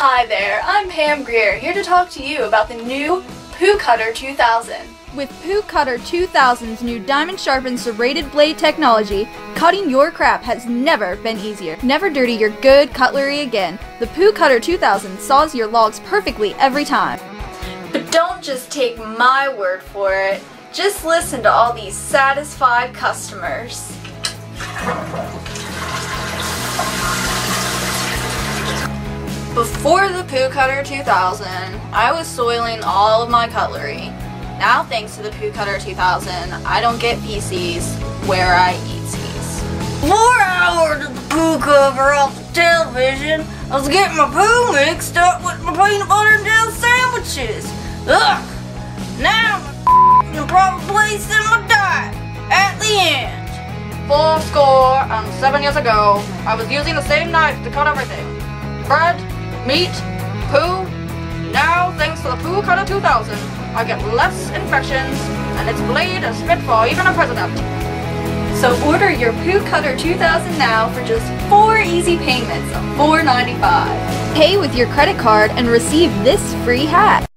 Hi there, I'm Pam Greer, here to talk to you about the new Poo Cutter 2000. With Poo Cutter 2000's new diamond sharpened serrated blade technology, cutting your crap has never been easier. Never dirty your good cutlery again. The Poo Cutter 2000 saws your logs perfectly every time. But don't just take my word for it, just listen to all these satisfied customers. Before the Poo Cutter 2000, I was soiling all of my cutlery. Now, thanks to the Poo Cutter 2000, I don't get feces where I eat seeds. Four hours ordered the poo cover off the television, I was getting my poo mixed up with my peanut butter and jelly sandwiches. Ugh! Now I'm the proper place in my diet. At the end. Four score and seven years ago, I was using the same knife to cut everything. Bread, meat, poo. Now, thanks to the Poo Cutter 2000, I get less infections, and its blade is fit for even a president. So order your Poo Cutter 2000 now for just four easy payments of $4.95. Pay with your credit card and receive this free hat.